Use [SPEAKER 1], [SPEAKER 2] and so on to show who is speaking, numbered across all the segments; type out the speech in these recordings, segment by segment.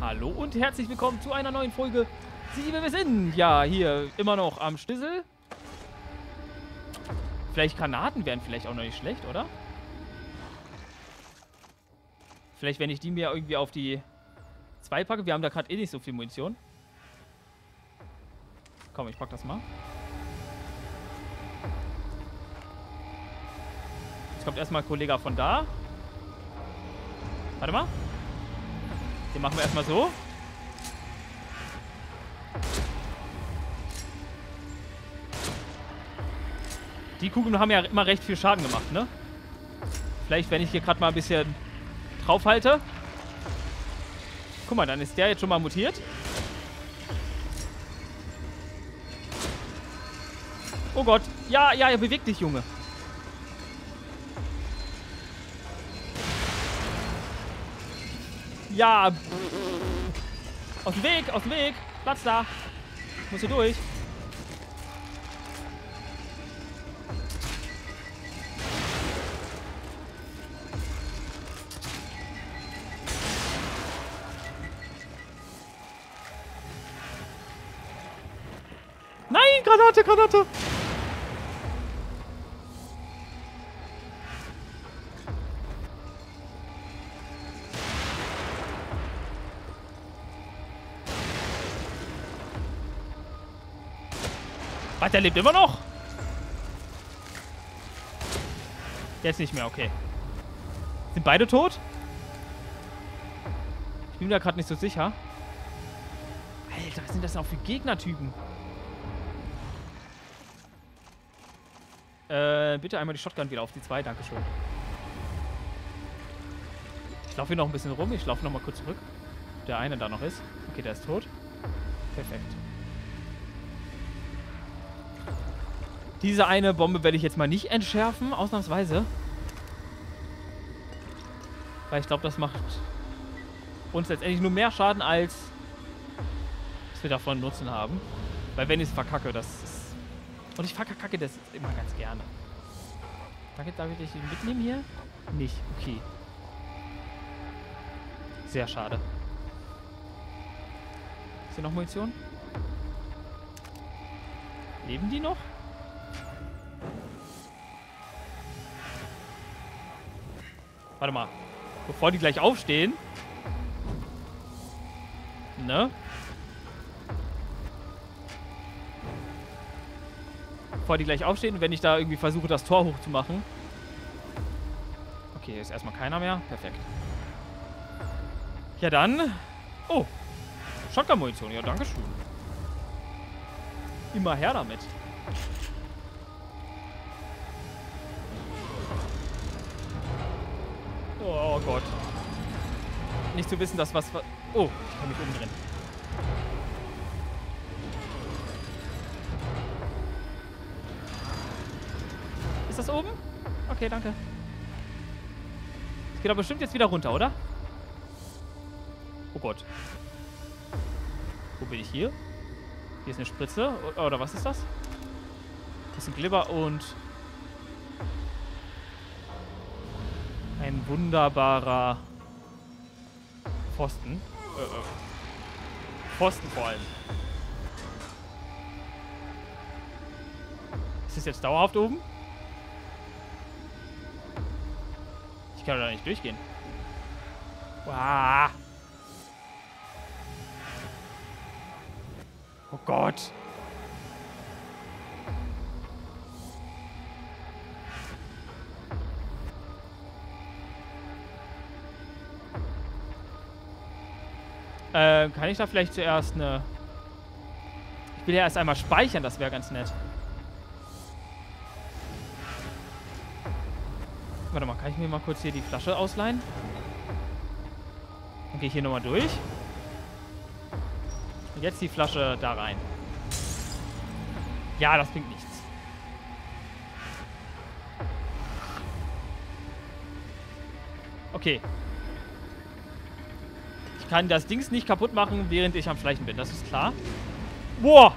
[SPEAKER 1] Hallo und herzlich willkommen zu einer neuen Folge. Sie, wer wir sind. Ja, hier immer noch am Stissel. Vielleicht Granaten wären vielleicht auch noch nicht schlecht, oder? Vielleicht, wenn ich die mir irgendwie auf die 2 packe. Wir haben da gerade eh nicht so viel Munition. Komm, ich pack das mal. Jetzt kommt erstmal ein Kollege von da. Warte mal. Den machen wir erstmal so. Die Kugeln haben ja immer recht viel Schaden gemacht, ne? Vielleicht, wenn ich hier gerade mal ein bisschen draufhalte. Guck mal, dann ist der jetzt schon mal mutiert. Oh Gott. Ja, ja, er bewegt dich, Junge. Ja. Aus dem Weg, aus dem Weg. Platz da. Musst du durch. Nein, Granate, Granate. Was, der lebt immer noch? Jetzt nicht mehr, okay. Sind beide tot? Ich bin mir da gerade nicht so sicher. Alter, was sind das auch für Gegnertypen? Äh, bitte einmal die Shotgun wieder auf die 2, Dankeschön. Ich laufe hier noch ein bisschen rum, ich laufe noch mal kurz zurück. Der eine da noch ist. Okay, der ist tot. Perfekt. Diese eine Bombe werde ich jetzt mal nicht entschärfen, ausnahmsweise. Weil ich glaube, das macht uns letztendlich nur mehr Schaden, als wir davon Nutzen haben. Weil wenn ich es verkacke, das ist... Und ich verkacke das immer ganz gerne. Danke, darf ich dich mitnehmen hier? Nicht, okay. Sehr schade. Ist hier noch Munition? Leben die noch? Warte mal. Bevor die gleich aufstehen. Ne? Bevor die gleich aufstehen, wenn ich da irgendwie versuche, das Tor hochzumachen. Okay, hier ist erstmal keiner mehr. Perfekt. Ja, dann. Oh. Shotgun-Munition. Ja, danke schön. Immer her damit. Gott. Nicht zu wissen, dass was... Oh, ich kann mich umdrehen. Ist das oben? Okay, danke. Es geht aber bestimmt jetzt wieder runter, oder? Oh Gott. Wo bin ich hier? Hier ist eine Spritze. Oder was ist das? Das ist ein Glibber und ein wunderbarer Pfosten. Äh, äh. Pfosten vor allem. Ist das jetzt dauerhaft oben? Ich kann da nicht durchgehen. Wow. Oh Gott. Äh, kann ich da vielleicht zuerst eine... Ich will ja erst einmal speichern, das wäre ganz nett. Warte mal, kann ich mir mal kurz hier die Flasche ausleihen? Dann gehe ich hier nochmal durch. Und jetzt die Flasche da rein. Ja, das bringt nichts. Okay. Ich kann das Dings nicht kaputt machen, während ich am Schleichen bin. Das ist klar. Boah!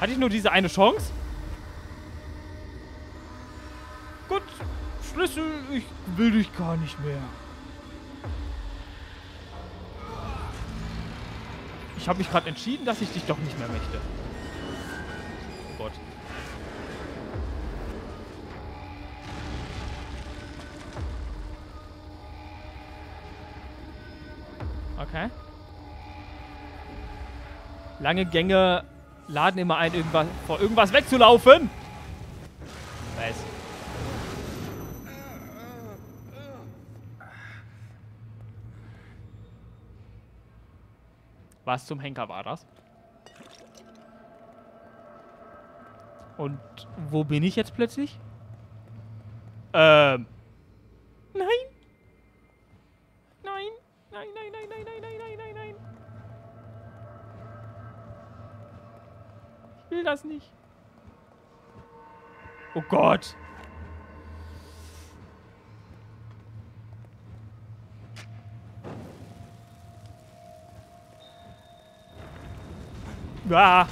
[SPEAKER 1] Hatte ich nur diese eine Chance? Gut, Schlüssel, ich will dich gar nicht mehr. Ich habe mich gerade entschieden, dass ich dich doch nicht mehr möchte. Oh Gott. Okay. Lange Gänge laden immer ein, irgendwas, vor irgendwas wegzulaufen. Weiß. Was zum Henker war das? Und wo bin ich jetzt plötzlich? Ähm. Nein. Nein, nein, nein, nein, nein, nein, nein, nein, nein. Ich will das nicht. Oh Gott. Ah.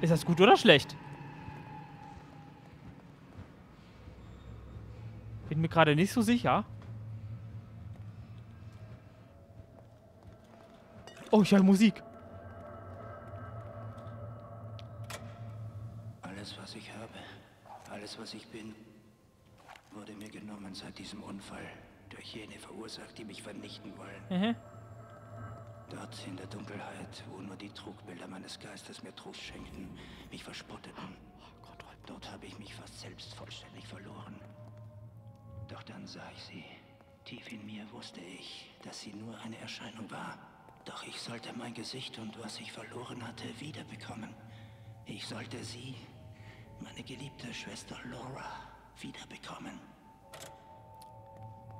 [SPEAKER 1] Ist das gut oder schlecht? Mir gerade nicht so sicher. Oh, ich höre Musik.
[SPEAKER 2] Alles, was ich habe, alles, was ich bin, wurde mir genommen seit diesem Unfall. Durch jene verursacht, die mich vernichten wollen.
[SPEAKER 1] Mhm.
[SPEAKER 2] Dort in der Dunkelheit, wo nur die Trugbilder meines Geistes mir Trost schenkten, mich verspotteten. Dort habe ich mich fast selbst vollständig verloren. Doch dann sah ich sie. Tief in mir wusste ich, dass sie nur eine Erscheinung war. Doch ich sollte mein Gesicht und was ich verloren hatte, wiederbekommen. Ich sollte sie, meine geliebte Schwester Laura, wiederbekommen.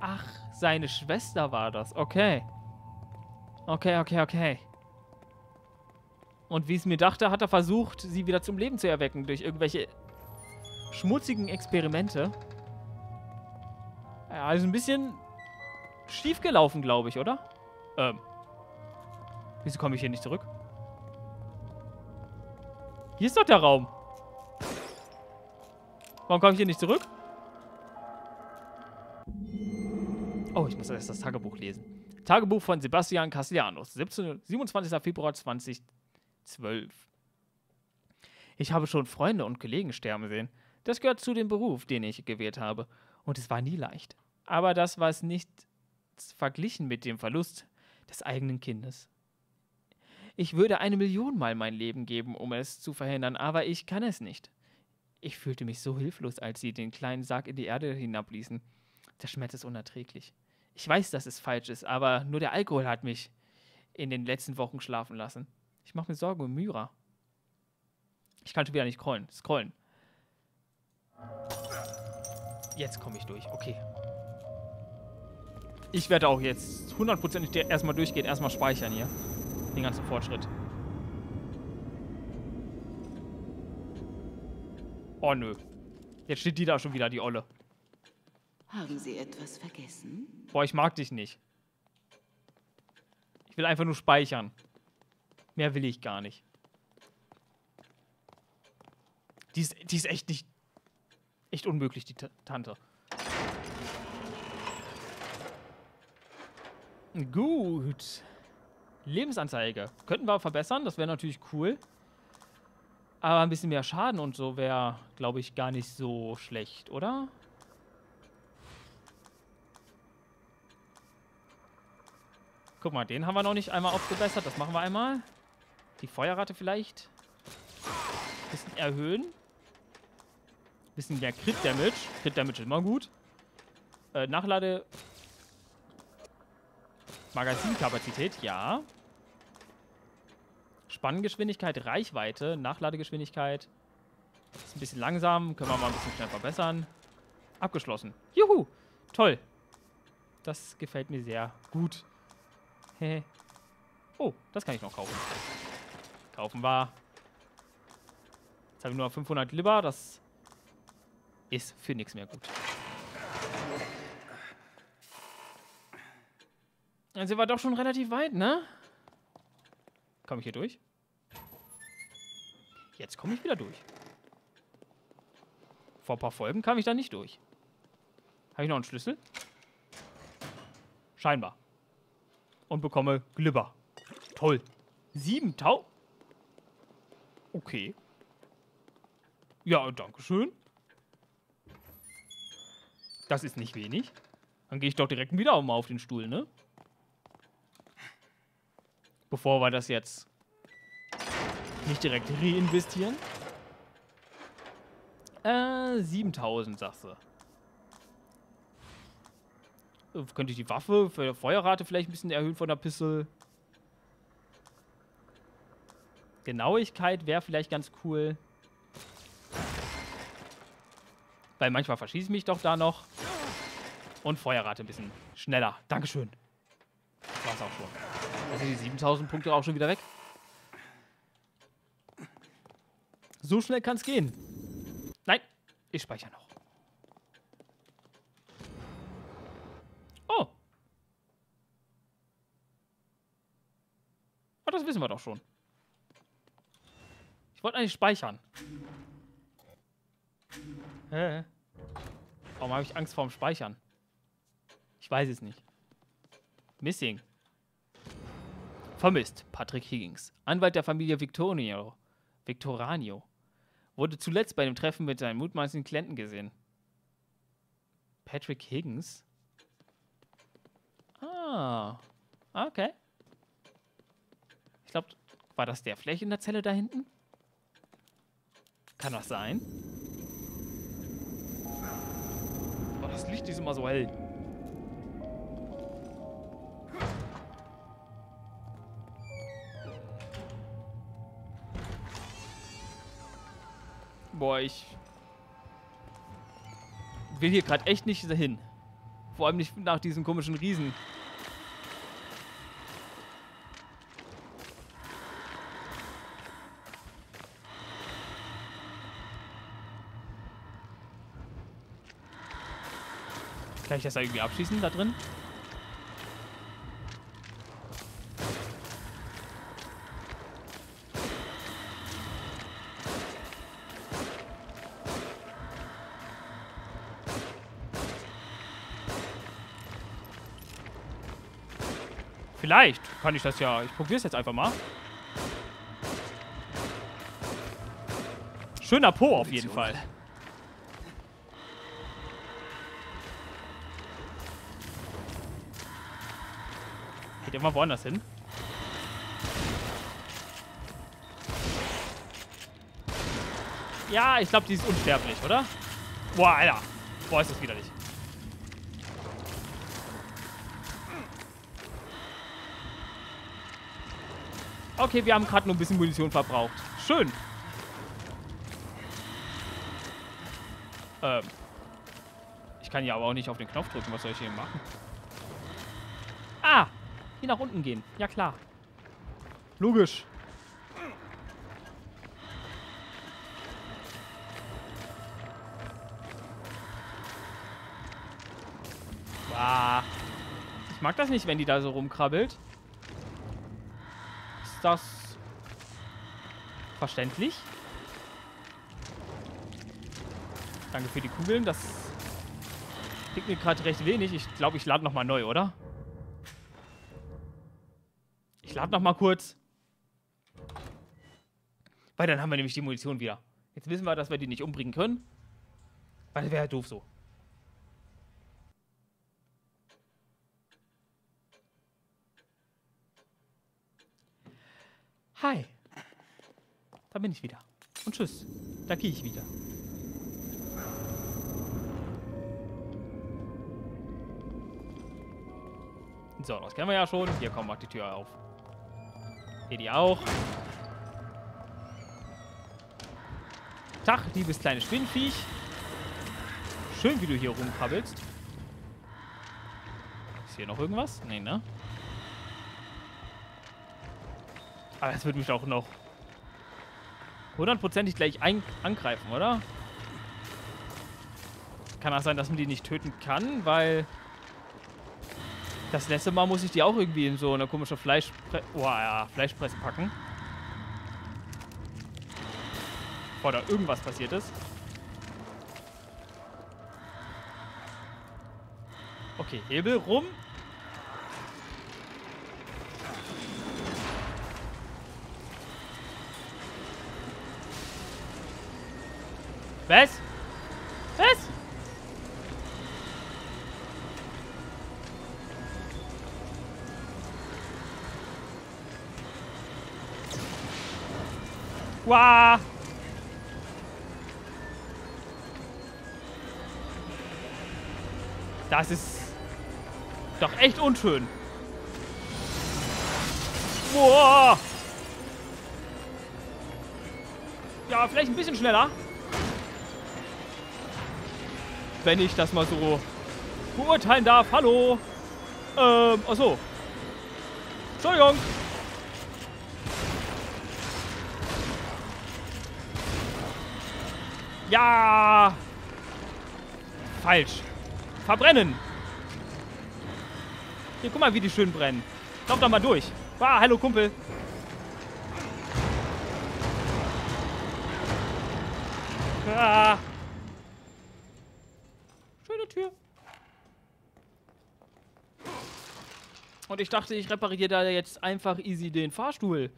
[SPEAKER 1] Ach, seine Schwester war das. Okay. Okay, okay, okay. Und wie es mir dachte, hat er versucht, sie wieder zum Leben zu erwecken durch irgendwelche schmutzigen Experimente. Ja, also ein bisschen schief gelaufen, glaube ich, oder? Ähm. Wieso komme ich hier nicht zurück? Hier ist doch der Raum. Warum komme ich hier nicht zurück? Oh, ich muss erst das Tagebuch lesen. Tagebuch von Sebastian Castellanos, 17, 27. Februar 2012. Ich habe schon Freunde und Kollegen sterben sehen. Das gehört zu dem Beruf, den ich gewählt habe. Und es war nie leicht. Aber das war es nicht verglichen mit dem Verlust des eigenen Kindes. Ich würde eine Million Mal mein Leben geben, um es zu verhindern, aber ich kann es nicht. Ich fühlte mich so hilflos, als sie den kleinen Sarg in die Erde hinabließen. Der Schmerz ist unerträglich. Ich weiß, dass es falsch ist, aber nur der Alkohol hat mich in den letzten Wochen schlafen lassen. Ich mache mir Sorgen um Myra. Ich kann schon wieder nicht scrollen. scrollen. Jetzt komme ich durch. Okay. Ich werde auch jetzt hundertprozentig erstmal durchgehen, erstmal speichern hier. Den ganzen Fortschritt. Oh nö. Jetzt steht die da schon wieder, die Olle.
[SPEAKER 3] Haben Sie etwas vergessen?
[SPEAKER 1] Boah, ich mag dich nicht. Ich will einfach nur speichern. Mehr will ich gar nicht. Die ist, die ist echt nicht... Echt unmöglich, die T Tante. Gut. Lebensanzeige. Könnten wir verbessern, das wäre natürlich cool. Aber ein bisschen mehr Schaden und so wäre, glaube ich, gar nicht so schlecht, oder? Guck mal, den haben wir noch nicht einmal aufgebessert. Das machen wir einmal. Die Feuerrate vielleicht. Bisschen erhöhen. Bisschen mehr Crit-Damage. Crit-Damage ist immer gut. Äh, Nachlade... Magazin-Kapazität, ja. Spanngeschwindigkeit, Reichweite, Nachladegeschwindigkeit. Ist ein bisschen langsam, können wir mal ein bisschen schnell verbessern. Abgeschlossen. Juhu, toll. Das gefällt mir sehr gut. oh, das kann ich noch kaufen. Kaufen wir. Jetzt habe ich nur 500 Libber, das ist für nichts mehr gut. Sind wir doch schon relativ weit, ne? Komme ich hier durch? Jetzt komme ich wieder durch. Vor ein paar Folgen kam ich da nicht durch. Habe ich noch einen Schlüssel? Scheinbar. Und bekomme Glibber. Toll. 7000? Okay. Ja, danke schön. Das ist nicht wenig. Dann gehe ich doch direkt wieder mal auf den Stuhl, ne? Bevor wir das jetzt nicht direkt reinvestieren. Äh, 7000, sagst du. Äh, könnte ich die Waffe für die Feuerrate vielleicht ein bisschen erhöhen von der Pistole? Genauigkeit wäre vielleicht ganz cool. Weil manchmal verschieße ich mich doch da noch. Und Feuerrate ein bisschen schneller. Dankeschön. Das war's auch schon. Also die 7000 Punkte auch schon wieder weg. So schnell kann es gehen. Nein, ich speichere noch. Oh. Oh, das wissen wir doch schon. Ich wollte eigentlich speichern. Hä? Warum habe ich Angst vorm Speichern? Ich weiß es nicht. Missing. Vermisst. Patrick Higgins. Anwalt der Familie Victorio. Victoranio. Wurde zuletzt bei dem Treffen mit seinem mutmaßlichen Klienten gesehen. Patrick Higgins? Ah. Okay. Ich glaube, war das der Fläche in der Zelle da hinten? Kann das sein? Oh, das Licht ist immer so hell. Boah, ich will hier gerade echt nicht dahin. Vor allem nicht nach diesen komischen Riesen. Kann ich das da irgendwie abschießen, da drin? Vielleicht kann ich das ja. Ich probiere es jetzt einfach mal. Schöner Po auf jeden Fall. Geht immer woanders hin. Ja, ich glaube, die ist unsterblich, oder? Boah, Alter. Boah, ist das widerlich. Okay, wir haben gerade nur ein bisschen Munition verbraucht. Schön. Ähm. Ich kann ja aber auch nicht auf den Knopf drücken. Was soll ich hier machen? Ah! Hier nach unten gehen. Ja, klar. Logisch. Ah. Ich mag das nicht, wenn die da so rumkrabbelt das verständlich. Danke für die Kugeln. Das kriegt mir gerade recht wenig. Ich glaube, ich lade nochmal neu, oder? Ich lade nochmal kurz. Weil dann haben wir nämlich die Munition wieder. Jetzt wissen wir, dass wir die nicht umbringen können. Weil das wäre ja doof so. Hi. Da bin ich wieder. Und tschüss. Da gehe ich wieder. So, das kennen wir ja schon. Hier, komm, mach die Tür auf. Hier die auch. Tag, liebes kleines Spinnviech. Schön, wie du hier rumkrabbelst. Ist hier noch irgendwas? Nee, ne? Aber es wird mich auch noch hundertprozentig gleich angreifen, oder? Kann auch sein, dass man die nicht töten kann, weil das letzte Mal muss ich die auch irgendwie in so eine komische Fleischpre oh, ja, Fleischpresse packen. Bevor da irgendwas passiert ist. Okay, Hebel rum. Was? Was? Wow. Das ist doch echt unschön. Boah. Ja, vielleicht ein bisschen schneller. Wenn ich das mal so beurteilen darf. Hallo. Ähm, achso. Entschuldigung. Ja. Falsch. Verbrennen. Hier, guck mal, wie die schön brennen. Lauf da mal durch. Ah, hallo, Kumpel. Ah. Schöne Tür. Und ich dachte, ich repariere da jetzt einfach easy den Fahrstuhl.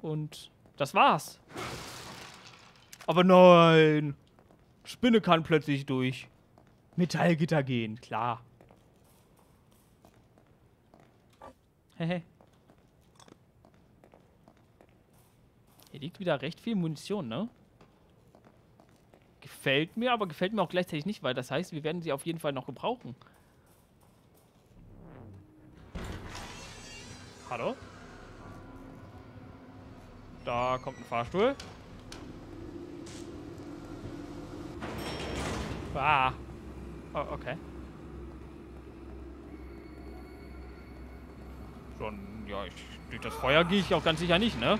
[SPEAKER 1] Und das war's. Aber nein. Spinne kann plötzlich durch Metallgitter gehen, klar. Hehe. Hier liegt wieder recht viel Munition, ne? Gefällt mir, aber gefällt mir auch gleichzeitig nicht, weil das heißt, wir werden sie auf jeden Fall noch gebrauchen. Hallo? Da kommt ein Fahrstuhl. Ah. Oh, okay. Schon, ja, ich, durch das Feuer gehe ich auch ganz sicher nicht, ne?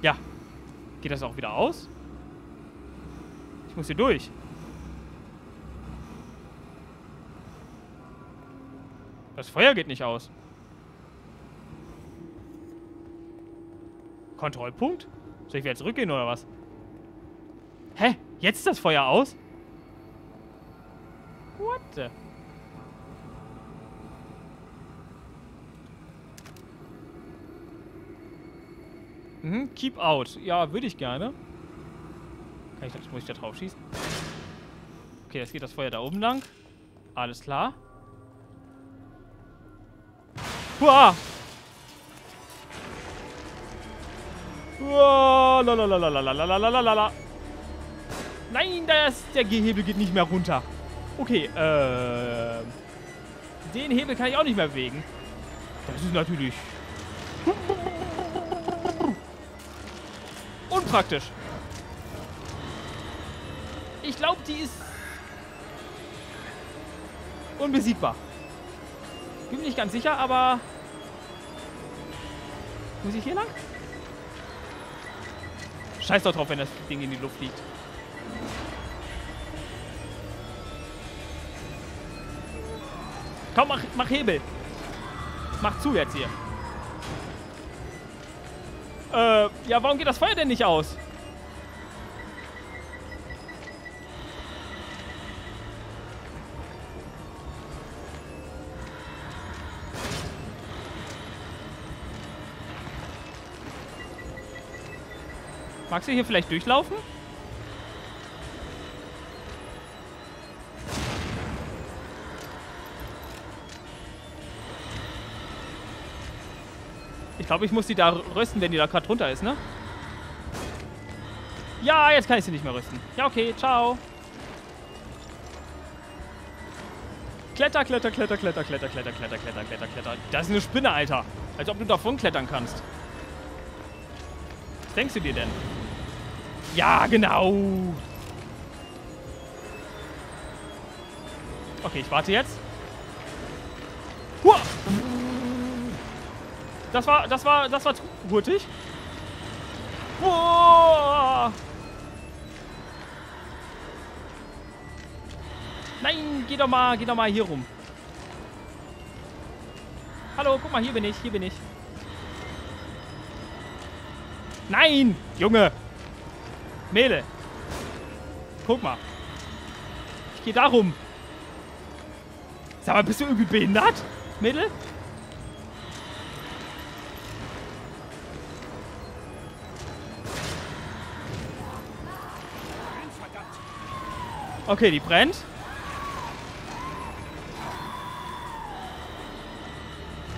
[SPEAKER 1] Ja. Geht das auch wieder aus? Ich muss hier durch. Das Feuer geht nicht aus. Kontrollpunkt? Soll ich wieder zurückgehen oder was? Hä? Jetzt ist das Feuer aus? What the? Mhm, keep out. Ja, würde ich gerne. Kann ich das, muss ich da drauf schießen? Okay, jetzt geht das Feuer da oben lang. Alles klar. Uah. Uah, lalalalalala. Nein, das, der Gehebel geht nicht mehr runter. Okay, äh... Den Hebel kann ich auch nicht mehr bewegen. Das ist natürlich... Unpraktisch. Ich glaube, die ist... Unbesiegbar. Bin mir nicht ganz sicher, aber... Muss ich hier lang? Scheiß doch drauf, wenn das Ding in die Luft fliegt. Komm, mach, mach Hebel. Mach zu jetzt hier. Äh, ja, warum geht das Feuer denn nicht aus? Magst du hier vielleicht durchlaufen? Ich glaube, ich muss die da rösten, wenn die da gerade drunter ist, ne? Ja, jetzt kann ich sie nicht mehr rüsten. Ja, okay, ciao. Kletter, kletter, kletter, kletter, kletter, kletter, kletter, kletter, kletter, kletter. Das ist eine Spinne, Alter. Als ob du davon klettern kannst. Was denkst du dir denn? Ja, genau. Okay, ich warte jetzt. Huah! Das war, das war, das war hurtig. Boah! Nein, geh doch mal, geh doch mal hier rum. Hallo, guck mal, hier bin ich, hier bin ich. Nein, Junge. Mele. Guck mal. Ich gehe da rum. Sag mal, bist du irgendwie behindert, Mädel? Okay, die brennt.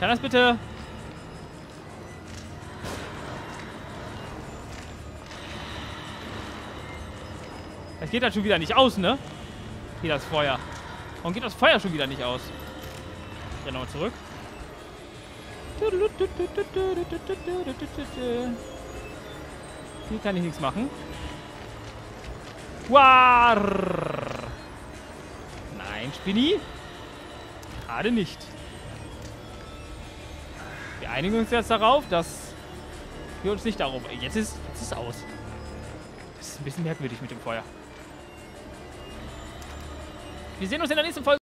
[SPEAKER 1] Kann das bitte Das geht halt schon wieder nicht aus, ne? Hier das Feuer. Warum geht das Feuer schon wieder nicht aus? Ich renne nochmal zurück. Hier kann ich nichts machen. War. Nein, Spinni. Gerade nicht. Wir einigen uns jetzt darauf, dass wir uns nicht darum... Jetzt ist, jetzt ist aus. Das ist ein bisschen merkwürdig mit dem Feuer. Wir sehen uns in der nächsten Folge.